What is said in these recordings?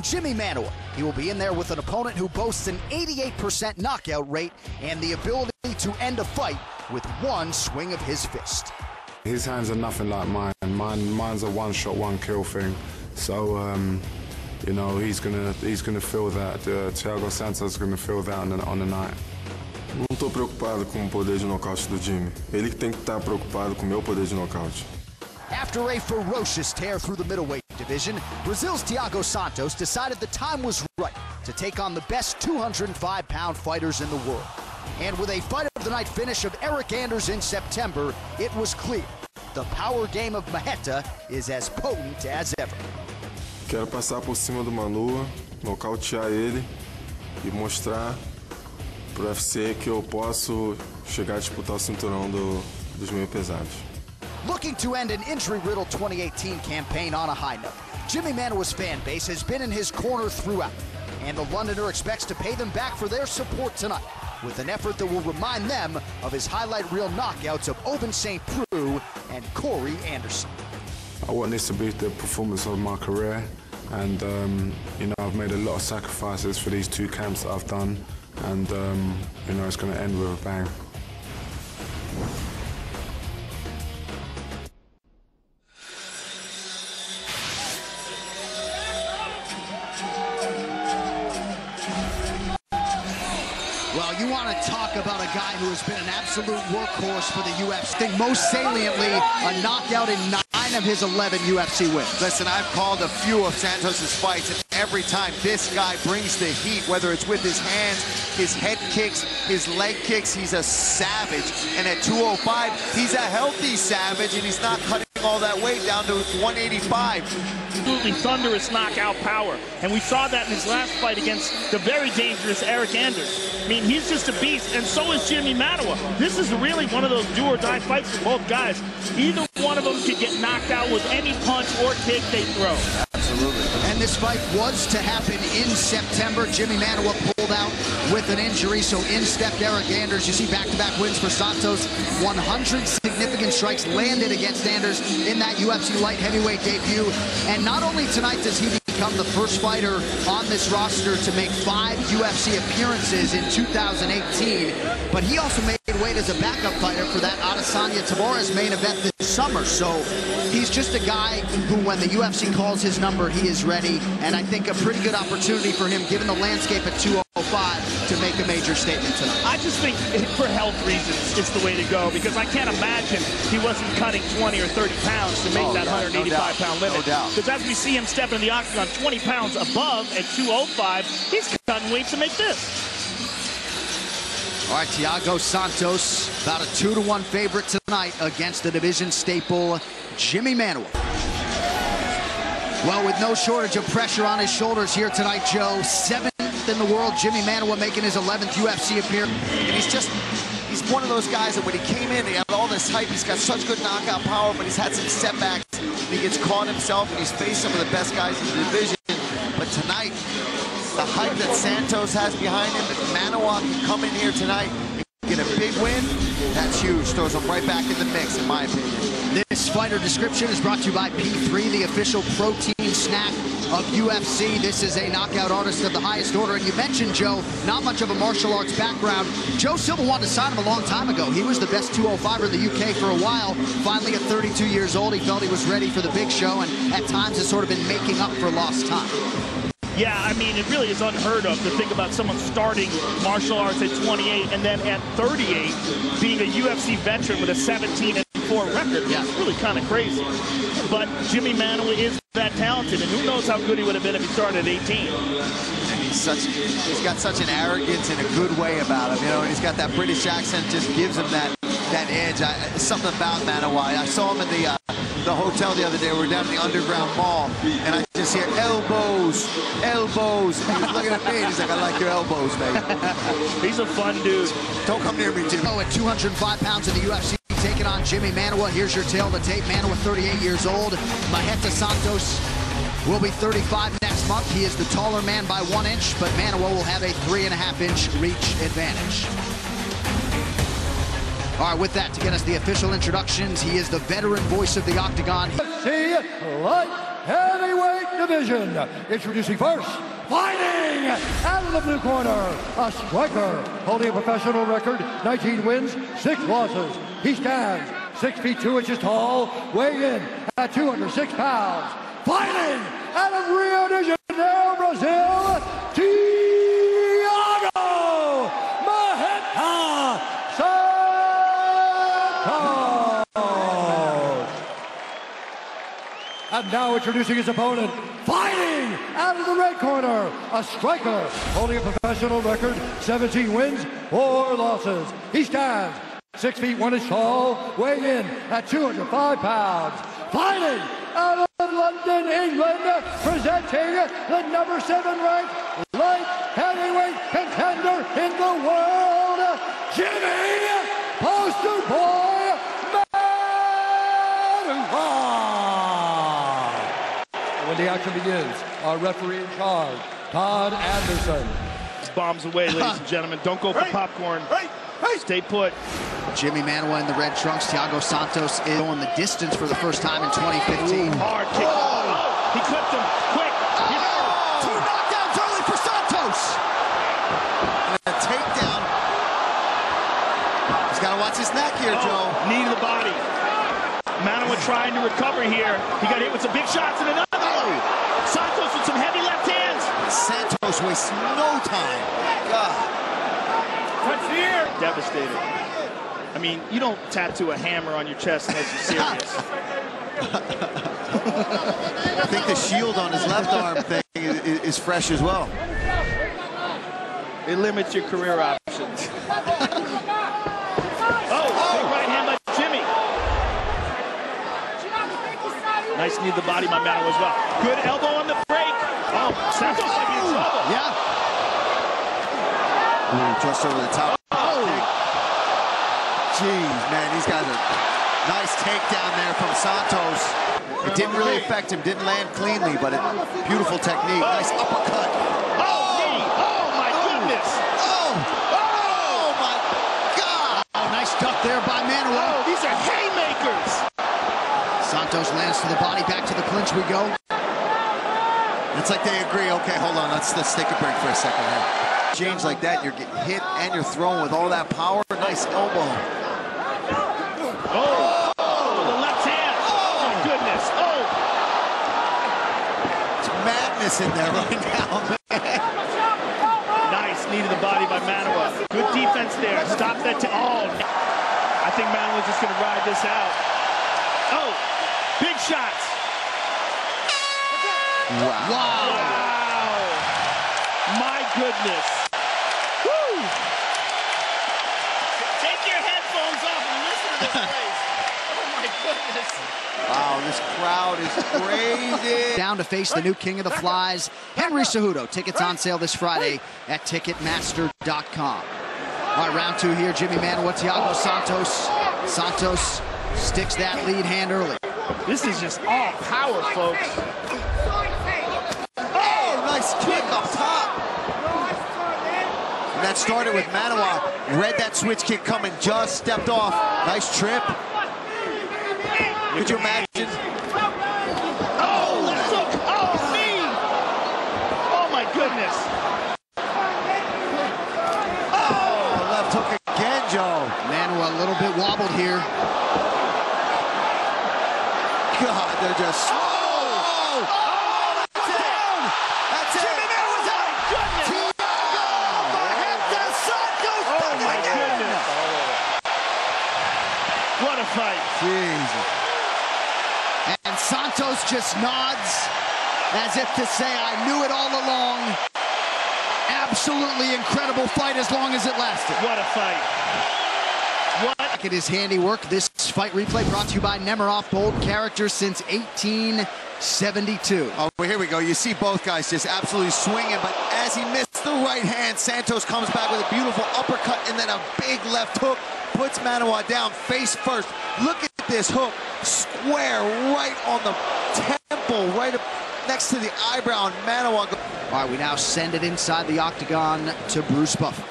Jimi Manuwa. He will be in there with an opponent who boasts an 88% knockout rate and the ability to end a fight with one swing of his fist. His hands are nothing like mine. Mine, mine's a one-shot, one-kill thing. So, um, you know, he's gonna he's gonna feel that. Uh, Thiago Santos is gonna feel that on the, on the night. Não estou preocupado com o poder de nocaute do Jimi. Ele que tem que estar preocupado com o meu poder de nocaute. After a ferocious tear through the middleweight division, Brazil's Thiago Santos decided the time was right to take on the best 205-pound fighters in the world. And with a fight of the night finish of Eric Anders in September, it was clear the power game of Marreta is as potent as ever. Quero passar por cima do Manuwa, nocautear ele e mostrar pro UFC que eu posso chegar a disputar o cinturão do, dos meio pesados. Looking to end an injury-riddled 2018 campaign on a high note, Jimi Manuwa's fan base has been in his corner throughout, and the Londoner expects to pay them back for their support tonight with an effort that will remind them of his highlight reel knockouts of Ovince St. Preux and Corey Anderson. I want this to be the performance of my career, and um, you know I've made a lot of sacrifices for these two camps that I've done, and um, you know it's going to end with a bang. Guy who has been an absolute workhorse for the UFC. Most saliently, a knockout in nine of his 11 UFC wins. Listen, I've called a few of Santos's fights, and every time this guy brings the heat, whether it's with his hands, his head kicks, his leg kicks, he's a savage. And at 205, he's a healthy savage, and he's not cutting all that weight down to 185. Absolutely thunderous knockout power. And we saw that in his last fight against the very dangerous Eric Anders. I mean, he's just a beast, and so is Jimi Manuwa. This is really one of those do or die fights for both guys. Either one of them could get knocked out with any punch or kick they throw. Absolutely. And this fight was to happen in September. Jimi Manuwa pulled out with an injury, so in stepped Eric Anders. You see back-to-back wins for Santos. 100 significant strikes landed against Anders in that UFC light heavyweight debut. And not only tonight does he become the first fighter on this roster to make five UFC appearances in 2018, but he also made weight as a backup fighter for that Adesanya Tavares main event this summer. So he's just a guy who, when the UFC calls his number, he is ready. And I think a pretty good opportunity for him, given the landscape at 205, to make a major statement tonight. I just think for health reasons, it's the way to go because I can't imagine he wasn't cutting 20 or 30 pounds to make Oh, that yeah, no 185 doubt. pound No limit. doubt. Because as we see him step in the octagon 20 pounds above at 205, he's cutting weight to make this. All right, Thiago Santos, about a two to one favorite tonight against the division staple, Jimi Manuwa. Well, with no shortage of pressure on his shoulders here tonight, Joe, seventh in the world, Jimi Manuwa making his 11th UFC appearance. And he's just, he's one of those guys that when he came in, he had all this hype. He's got such good knockout power, but he's had some setbacks. He gets caught himself, and he's faced some of the best guys in the division. But tonight, the hype that Santos has behind him, if Manuwa can come in here tonight and get a big win, that's huge. Throws him right back in the mix, in my opinion. This fighter description is brought to you by P3, the official protein of UFC. This is a knockout artist of the highest order. And you mentioned, Joe, not much of a martial arts background. Joe Silva wanted to sign him a long time ago. He was the best 205er in the UK for a while. Finally, at 32 years old, he felt he was ready for the big show, and at times has sort of been making up for lost time. Yeah, I mean, it really is unheard of to think about someone starting martial arts at 28 and then at 38 being a UFC veteran with a 17 and 4 record. Yeah. It's really kind of crazy. But Jimi Manuwa is that talented, and who knows how good he would have been if he started at 18. And he's such, he's got such an arrogance and a good way about him, you know, and he's got that British accent, just gives him that that edge. I, something about Manuwa. I saw him in the uh, the hotel the other day. We were down in the underground mall, and I just hear elbows, elbows. And he's looking at me, and he's like, "I like your elbows, baby. He's a fun dude. Don't come near me, Jimi." Oh, at 205 pounds in the UFC, on Jimi Manuwa. Here's your tail the tape. Manuwa, 38 years old. Marreta Santos will be 35 next month. He is the taller man by one inch, but Manuwa will have a three and a half inch reach advantage. All right, with that, to get us the official introductions, he is the veteran voice of the Octagon. See light heavyweight division. Introducing first, fighting out of the blue corner, a striker holding a professional record, 19 wins, 6 losses. He stands 6 feet 2 inches tall, weighing in at 206 pounds. Fighting out of Rio de Janeiro, Brazil, And now introducing his opponent, fighting out of the red corner, a striker holding a professional record, 17 wins, 4 losses. He stands 6 feet 1 inch tall, weighing in at 205 pounds. Fighting out of London, England, presenting the number 7 ranked light heavyweight contender in the world, Jimi Poster Boy When the action begins, our referee in charge, Todd Anderson. Bombs away, ladies and gentlemen. Don't go for popcorn. Stay put. Jimi Manuwa in the red trunks. Thiago Santos is going the distance for the first time in 2015. Hard kick. Oh, he clipped him. Quick. Oh! Two knockdowns early for Santos. And a takedown. He's got to watch his neck here, oh, Joe. Oh, knee to the body. Manuwa trying to recover here. He got hit with some big shots and another. Santos with some heavy left hands. Santos wastes no time. God. Touch here. Devastated. I mean, you don't tattoo a hammer on your chest unless you're serious. I think the shield on his left arm thing is, is fresh as well. it limits your career options. oh, big right hand by Jimi. Nice knee to the body by Manuwa as well. Good elbow on the break. Oh, Santos might be in trouble. Yeah. Ooh, just over the top. Oh, Jeez, man, these guys are nice takedown there from Santos. It didn't really affect him, didn't land cleanly, but a beautiful technique. Nice uppercut. oh, knee. Oh, my goodness. Oh. oh, oh my God. Oh, nice duck there by Oh, these are haymakers. Santos lands to the body. Back to the clinch we go. It's like they agree. Okay, hold on. Let's let's take a break for a second here. Change like that, you're getting hit and you're thrown with all that power. Nice elbow. Oh, oh, the left hand. Oh, my goodness. Oh, It's madness in there right now. nice knee to the body by Manuwa. Good defense there. Stop that. T- oh, I think Manuwa's just going to ride this out. Oh, big shots. Wow. Wow. My goodness. Woo. Take your headphones off and listen to this place. Oh, my goodness. Wow, this crowd is crazy. Down to face the new king of the flies, Henry Cejudo. Tickets on sale this Friday at Ticketmaster.com. All right, round two here. Jimi Manuwa, Thiago Santos. Santos sticks that lead hand early. This is just all power, folks. Nice kick up top. And that started with Manuwa. Read that switch kick coming, just stepped off. Nice trip. Could you imagine? Oh. Oh, knee. Oh, my goodness. Oh, left hook again, Joe. Manuwa a little bit wobbled here. God, they're just. Oh! Santos just nods as if to say, I knew it all along. Absolutely incredible fight as long as it lasted. What a fight. What? Back at his handiwork, this fight replay brought to you by Nemiroff, bold character since 1872. Oh, well, here we go. You see both guys just absolutely swinging, but as he missed the right hand, Santos comes back with a beautiful uppercut and then a big left hook. Puts Manuwa down face first. Look at this hook. Square right on the temple, right next to the eyebrow. And Manuwa go- All right, we now send it inside the octagon to Bruce Buffer.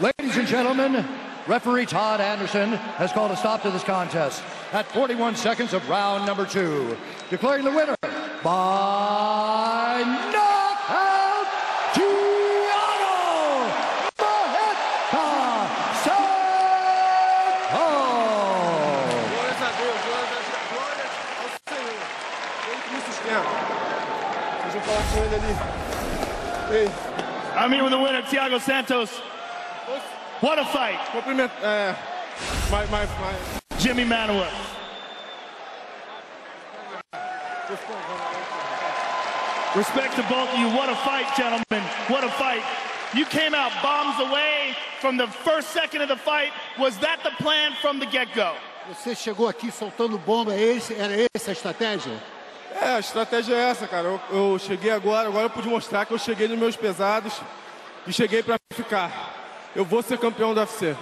Ladies and gentlemen, referee Todd Anderson has called a stop to this contest at 41 seconds of round number two, declaring the winner by with the winner, Thiago Santos. What a fight, cumprimento. É. My, my, my. Jimmy Manuwa. Respect to both of you. What a fight, gentlemen. What a fight. You came out bombs away from the first second of the fight. Was that the plan from the get-go? Você chegou aqui soltando bomba, é esse, era essa a estratégia? É, a estratégia é essa, cara. Eu, eu cheguei agora, agora eu pude mostrar que eu cheguei nos meus pesados e cheguei pra ficar. Eu vou ser campeão do UFC.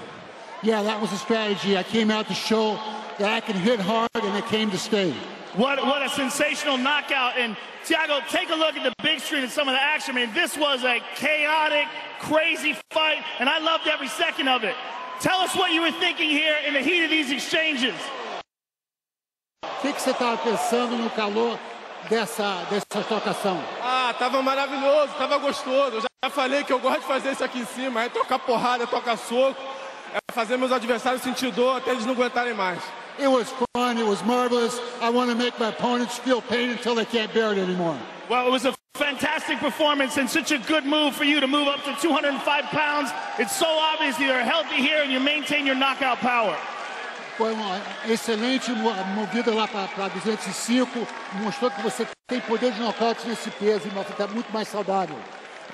Yeah, that was the strategy. I came out to show that I can hit hard and I came to stay. What, what a sensational knockout. And Thiago, take a look at the big screen and some of the action. I mean, this was a chaotic, crazy fight, and I loved every second of it. Tell us what you were thinking here in the heat of these exchanges. O que, que você estava pensando no calor dessa, dessa trocação? Ah, tava maravilhoso, tava gostoso. Eu já falei que eu gosto de fazer isso aqui em cima. É tocar porrada, é tocar soco. É fazer meus adversários sentir dor até eles não aguentarem mais. It was fun, it was marvelous. I want to make my opponents feel pain until they can't bear it anymore. Well, it was a fantastic performance and such a good move for you to move up to 205 pounds. It's so obvious that you're healthy here and you maintain your knockout power. Foi uma excelente mo- movida lá para 205. Mostrou que você tem poder de nocaute nesse peso e está muito mais saudável.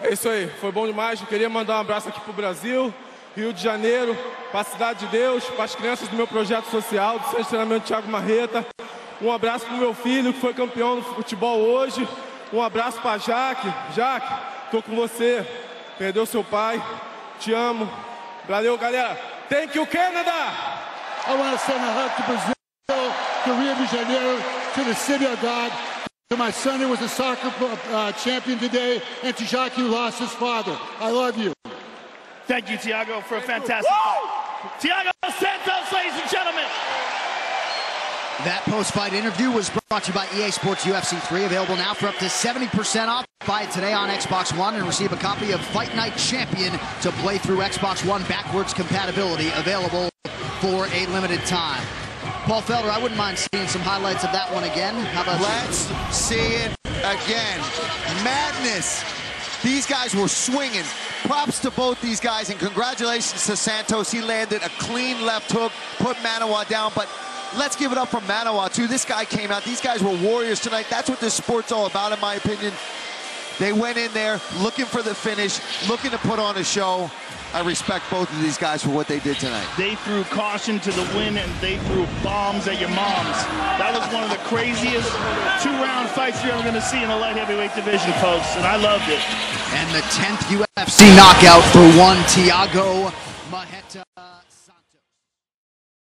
É isso aí, foi bom demais. Eu queria mandar um abraço aqui pro Brasil, Rio de Janeiro, para a Cidade de Deus, para as crianças do meu projeto social, do Centro de Treinamento Thiago Marreta. Um abraço pro meu filho, que foi campeão no futebol hoje. Um abraço para Jaque. Jaque, tô com você. Perdeu seu pai. Te amo. Valeu, galera. Thank you, Canada! I want to send a hug to Brazil, to Rio de Janeiro, to the city of God, to my son who was a soccer uh, champion today, and to Jacques who lost his father. I love you. Thank you, Thiago, for a fantastic fight. Thiago Santos, ladies and gentlemen. That post-fight interview was brought to you by EA Sports UFC 3, available now for up to 70% off. Buy it today on Xbox One and receive a copy of Fight Night Champion to play through Xbox One backwards compatibility, available for a limited time. Paul Felder, I wouldn't mind seeing some highlights of that one again. How about you? Let's see it again. Madness. These guys were swinging. Props to both these guys, and congratulations to Santos. He landed a clean left hook, put Manuwa down, but let's give it up for Manuwa, too. This guy came out. These guys were warriors tonight. That's what this sport's all about, in my opinion. They went in there looking for the finish, looking to put on a show. I respect both of these guys for what they did tonight. They threw caution to the wind and they threw bombs at your moms. That was one of the craziest two-round fights you're ever going to see in the light heavyweight division, folks, and I loved it. And the 10th UFC knockout for one Thiago